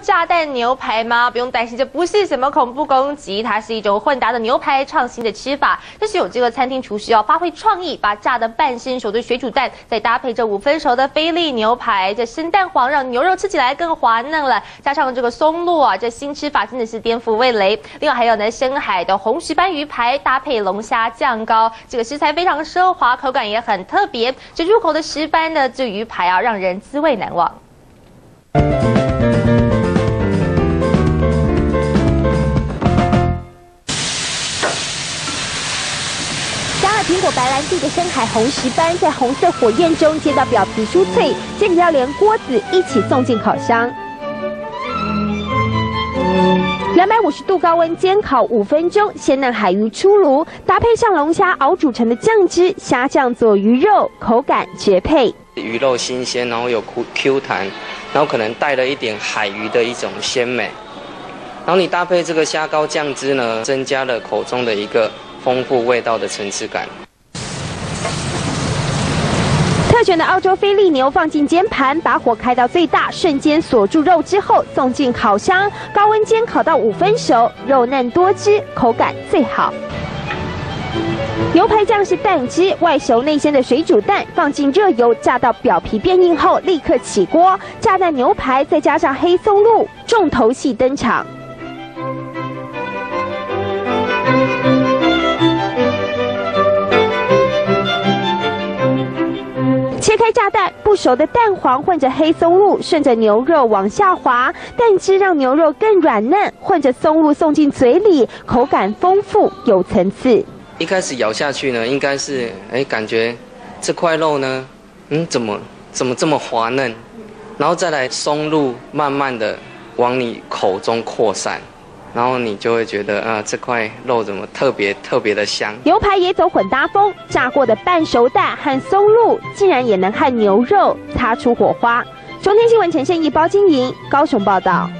炸弹牛排吗？不用担心，这不是什么恐怖攻击，它是一种混搭的牛排创新的吃法。这是有这个餐厅厨师要发挥创意，把炸的半生熟的水煮蛋，再搭配这五分熟的菲力牛排，这生蛋黄让牛肉吃起来更滑嫩了。加上这个松露啊，这新吃法真的是颠覆味蕾。另外还有呢，深海的红石斑鱼排搭配龙虾酱膏，这个食材非常奢华，口感也很特别。这入口的石斑的这鱼排啊，让人滋味难忘。白兰地的深海红石斑，在红色火焰中煎到表皮酥脆，接着要连锅子一起送进烤箱。两百五十度高温煎烤五分钟，鲜嫩海鱼出炉，搭配上龙虾熬煮成的酱汁，虾酱佐鱼肉，口感绝配。鱼肉新鲜，然后有 Q Q 弹，然后可能带了一点海鱼的一种鲜美，然后你搭配这个虾膏酱汁呢，增加了口中的一个。丰富味道的层次感。特选的澳洲菲力牛放进煎盘，把火开到最大，瞬间锁住肉之后送进烤箱，高温煎烤到五分熟，肉嫩多汁，口感最好。牛排酱是蛋汁，外熟内鲜的水煮蛋放进热油炸到表皮变硬后，立刻起锅，炸蛋牛排再加上黑松露，重头戏登场。开炸弹，不熟的蛋黄混着黑松露，顺着牛肉往下滑，蛋汁让牛肉更软嫩，混着松露送进嘴里，口感丰富有层次。一开始咬下去呢，应该是哎，感觉这块肉呢，嗯，怎么怎么这么滑嫩？然后再来松露，慢慢的往你口中扩散。然后你就会觉得啊，这块肉怎么特别特别的香？牛排也走混搭风，炸过的半熟蛋和松露，竟然也能和牛肉擦出火花。中天新闻前线一包经营，高雄报道。